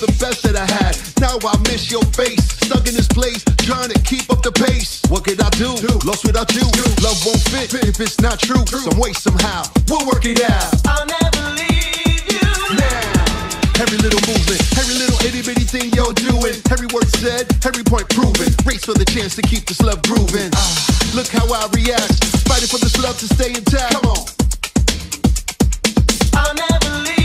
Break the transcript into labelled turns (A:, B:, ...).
A: the best that i had now i miss your face stuck in this place trying to keep up the pace what can i do Lost without you, love won't fit if it's not true. Some way, somehow, we'll work it out.
B: I'll never leave you
A: now. Every little movement, every little itty bitty thing you're doing, every word said, every point proven. Race for the chance to keep this love grooving. Uh, look how I react, fighting for this love to stay intact. Come on.
B: I'll never